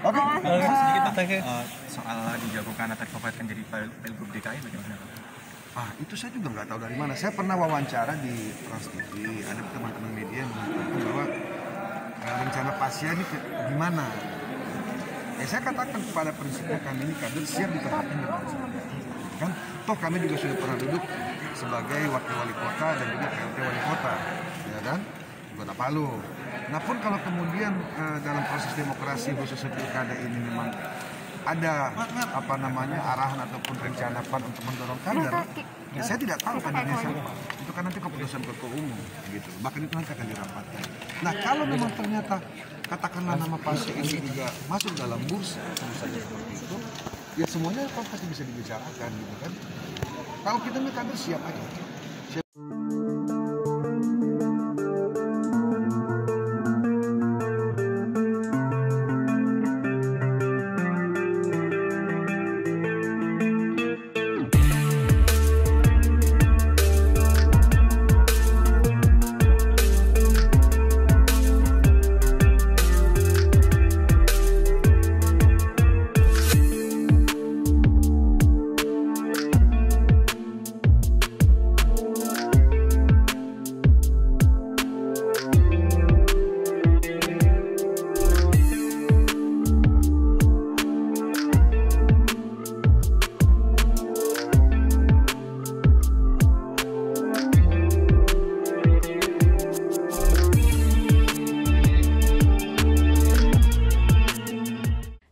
Oke. sedikit Pak. Eh, soal dijagokan atau difavoritkan jadi Pil- Pilgub DKI bagaimana Pak? Ah, itu saya juga nggak tahu dari mana. Saya pernah wawancara di Trans TV. Ada teman-teman media yang mengatakan bahwa eh, rencana Pasya ini gimana? Eh, saya katakan kepada prinsipnya kami ini kader siap ditempatkan di. Kan, toh kami juga sudah pernah duduk sebagai wakil wali kota dan juga PLT wali kota, ya kan? Kota Palu. Nah pun kalau kemudian eh, dalam proses demokrasi khususnya pilkada ini memang ada apa namanya arahan ataupun rencana pan untuk mendorong kader, ya saya tidak tahu kadernya siapa. Itu kan nanti keputusan ketua umum, gitu. Bahkan itu nanti akan dirapatkan. Nah kalau memang ternyata katakanlah nama Pasya ini juga masuk dalam bursa, saja seperti itu, ya semuanya kan pasti bisa dibicarakan, gitu kan. Kalau kita ini kader siap aja.